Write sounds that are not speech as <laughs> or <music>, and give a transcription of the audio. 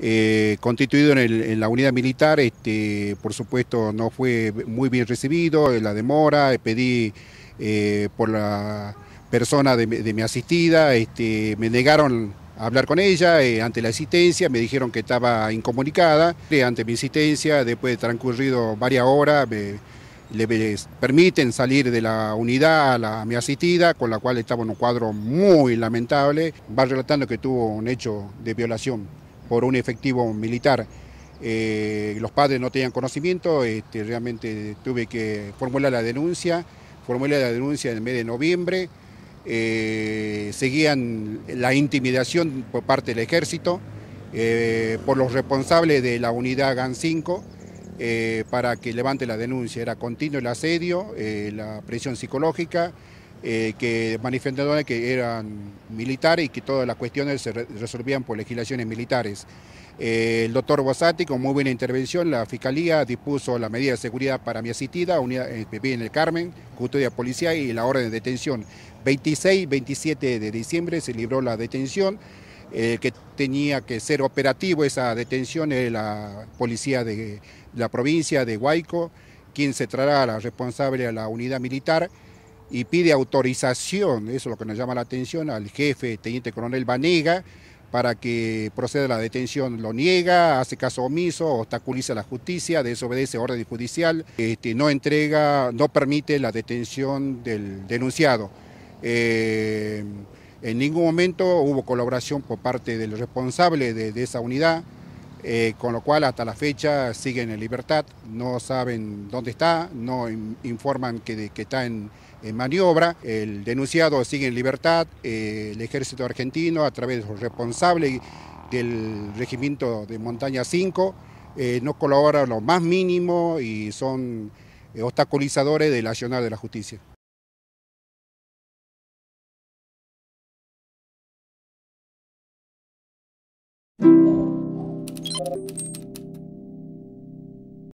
eh, constituido en, la unidad militar, este, por supuesto no fue muy bien recibido, la demora, pedí por la persona de, mi asistida, este, me negaron a hablar con ella ante la asistencia, me dijeron que estaba incomunicada, ante mi insistencia, después de transcurrido varias horas, le permiten salir de la unidad a, la, mi asistida, con la cual estaba en un cuadro muy lamentable. Va relatando que tuvo un hecho de violación por un efectivo militar. Eh, los padres no tenían conocimiento, este, realmente tuve que formular la denuncia, formulé la denuncia en el mes de noviembre, eh, seguían la intimidación por parte del ejército, eh, por los responsables de la unidad GAN 5, eh, para que levante la denuncia. Era continuo el asedio, la presión psicológica, eh, que manifestaron que eran militares y que todas las cuestiones se resolvían por legislaciones militares. el doctor Bosati, con muy buena intervención, la Fiscalía dispuso la medida de seguridad para mi asistida, unidad en el Carmen, custodia policial y la orden de detención. 26 y 27 de diciembre se libró la detención. que tenía que ser operativo esa detención era la policía de la provincia de Huayco, quien se traerá la responsable a la unidad militar y pide autorización, eso es lo que nos llama la atención, al jefe, teniente coronel Vanega, para que proceda a la detención. Lo niega, hace caso omiso, obstaculiza la justicia, desobedece orden judicial, este, no entrega, no permite la detención del denunciado. Eh, en ningún momento hubo colaboración por parte del responsable de esa unidad. Eh, con lo cual hasta la fecha siguen en libertad, no saben dónde está, no informan que, está en, maniobra, el denunciado sigue en libertad, eh, el ejército argentino a través de los responsables del regimiento de Montaña 5 eh, no colabora lo más mínimo y son obstaculizadores del accionar de la justicia. you. <laughs>